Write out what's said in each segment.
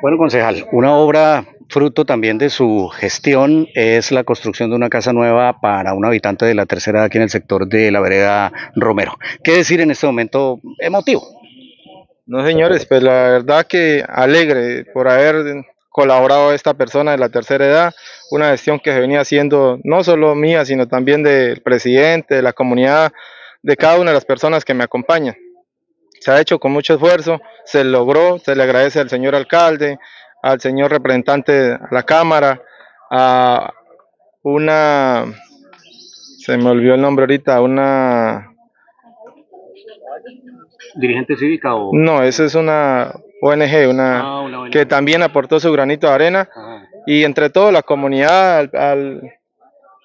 Bueno, concejal, una obra fruto también de su gestión es la construcción de una casa nueva para un habitante de la tercera edad aquí en el sector de la vereda Romero. ¿Qué decir en este momento emotivo? No, señores, pues la verdad que alegre por haber colaborado esta persona de la tercera edad, una gestión que se venía haciendo no solo mía, sino también del presidente, de la comunidad, de cada una de las personas que me acompañan se ha hecho con mucho esfuerzo, se logró, se le agradece al señor alcalde, al señor representante de la Cámara, a una, se me olvidó el nombre ahorita, una... ¿Dirigente cívica o...? No, esa es una ONG, una, ah, que también aportó su granito de arena. Y entre todo la comunidad, al,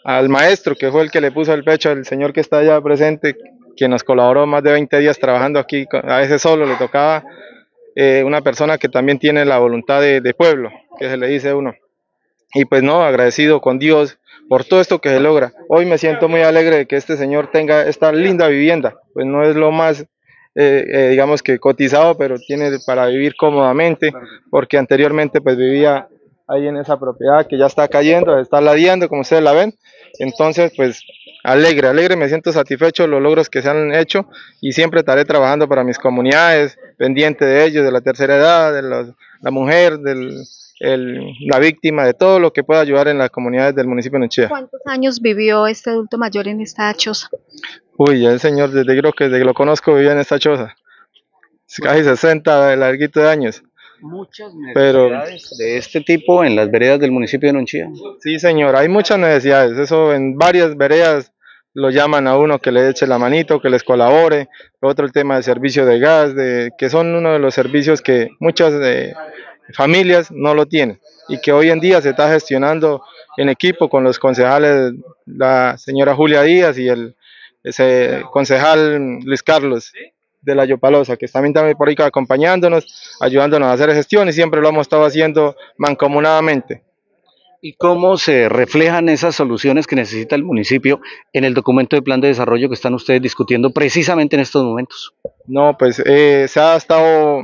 al maestro que fue el que le puso el pecho al señor que está allá presente, quien nos colaboró más de 20 días trabajando aquí, a veces solo le tocaba eh, una persona que también tiene la voluntad de, pueblo, que se le dice uno. Y pues no, agradecido con Dios por todo esto que se logra. Hoy me siento muy alegre de que este señor tenga esta linda vivienda, pues no es lo más, eh, eh, digamos que cotizado, pero tiene para vivir cómodamente, porque anteriormente pues vivía ahí en esa propiedad que ya está cayendo, está ladeando, como ustedes la ven. Entonces, pues alegre, alegre, me siento satisfecho de los logros que se han hecho y siempre estaré trabajando para mis comunidades, pendiente de ellos, de la tercera edad, de la mujer, de la víctima, de todo lo que pueda ayudar en las comunidades del municipio de Nechea. ¿Cuántos años vivió este adulto mayor en esta choza? Uy, el señor, desde creo que desde que lo conozco vivía en esta choza. Casi 60 larguito de años muchas necesidades de este tipo en las veredas del municipio de Nonchía. Sí, señor, hay muchas necesidades. Eso en varias veredas lo llaman a uno que le eche la manito, que les colabore. Otro el tema del servicio de gas, de, que son uno de los servicios que muchas eh, familias no lo tienen y que hoy en día se está gestionando en equipo con los concejales, la señora Julia Díaz y el ese concejal Luis Carlos de la Yopalosa, que también está por ahí acompañándonos, ayudándonos a hacer gestión y siempre lo hemos estado haciendo mancomunadamente. ¿Y cómo se reflejan esas soluciones que necesita el municipio en el documento de plan de desarrollo que están ustedes discutiendo precisamente en estos momentos? No, pues eh, se ha estado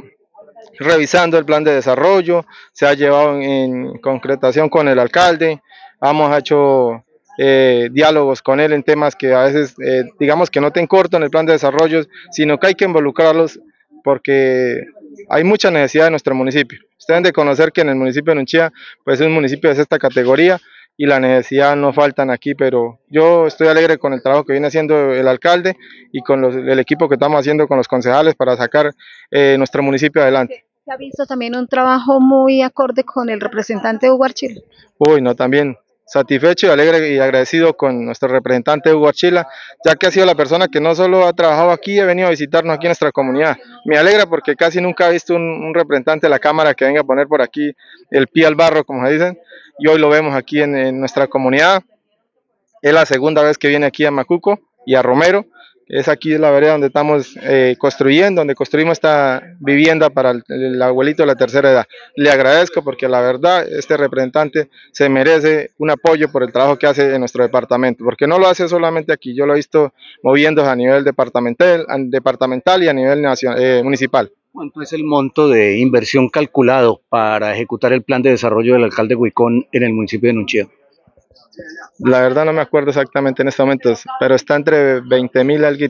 revisando el plan de desarrollo, se ha llevado en concretación con el alcalde, hemos hecho eh, diálogos con él en temas que a veces, eh, digamos que no te corto en el plan de desarrollo, sino que hay que involucrarlos porque hay mucha necesidad en nuestro municipio. Ustedes deben de conocer que en el municipio de Nunchía, pues es un municipio de esta categoría y la necesidad no faltan aquí, pero yo estoy alegre con el trabajo que viene haciendo el alcalde y con el equipo que estamos haciendo con los concejales para sacar eh, nuestro municipio adelante. ¿Se ha visto también un trabajo muy acorde con el representante Hugo Archil? Uy, no, también satisfecho y alegre y agradecido con nuestro representante Hugo Archila, ya que ha sido la persona que no solo ha trabajado aquí, ha venido a visitarnos aquí en nuestra comunidad. Me alegra porque casi nunca he visto un, representante de la Cámara que venga a poner por aquí el pie al barro, como se dicen, y hoy lo vemos aquí en, en nuestra comunidad. Es la segunda vez que viene aquí a Macuco y a Romero, es aquí la vereda donde estamos eh, construyendo, donde construimos esta vivienda para el, abuelito de la tercera edad. Le agradezco porque la verdad este representante se merece un apoyo por el trabajo que hace en nuestro departamento, porque no lo hace solamente aquí, yo lo he visto moviéndose a nivel departamental, departamental y a nivel nacional, eh, municipal. ¿Cuánto es el monto de inversión calculado para ejecutar el plan de desarrollo del alcalde Huicón en el municipio de Nunchía? La verdad no me acuerdo exactamente en estos momentos, pero está entre 20 mil algo.